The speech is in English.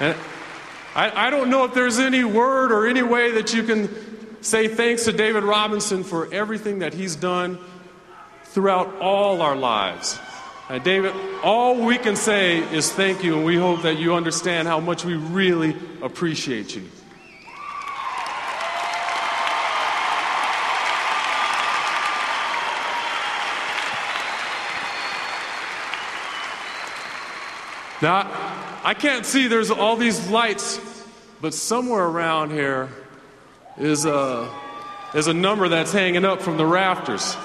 And I, I don't know if there's any word or any way that you can say thanks to David Robinson for everything that he's done throughout all our lives. Uh, David, all we can say is thank you, and we hope that you understand how much we really appreciate you. Now, I can't see, there's all these lights, but somewhere around here is a, is a number that's hanging up from the rafters.